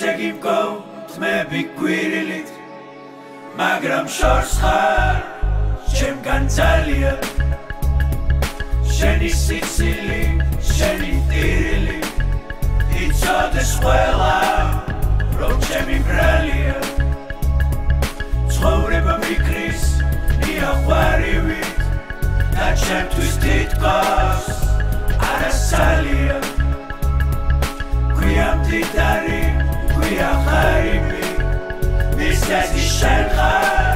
ხმები გვირილით მაგრამ შორს ხარ ჩემგან ძალიან. შენი სიცილი შენი ტირილი იცოდეს ყველა რომ ჩემი ბრალია. ცხოვრება მიკრის მიახვარივით და ჩემთვის თითქოს არასალია. ქვია მდიდარი يا خايبي مش لازم الشرخه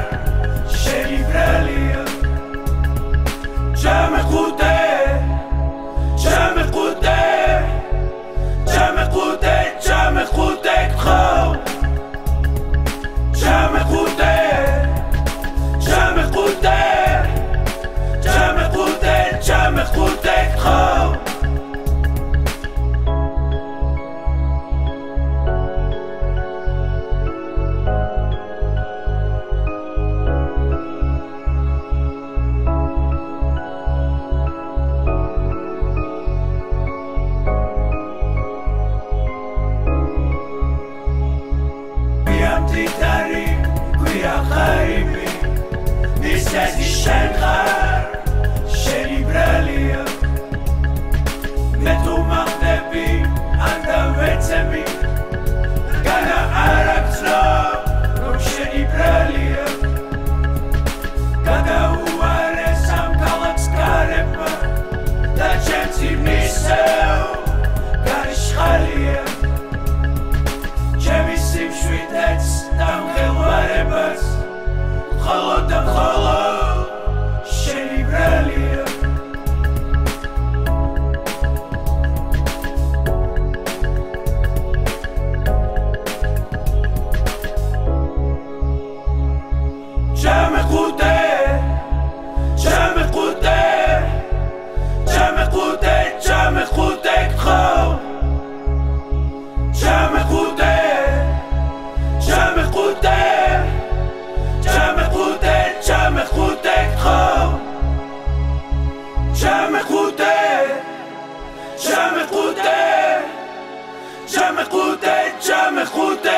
Jack, Jack. ruta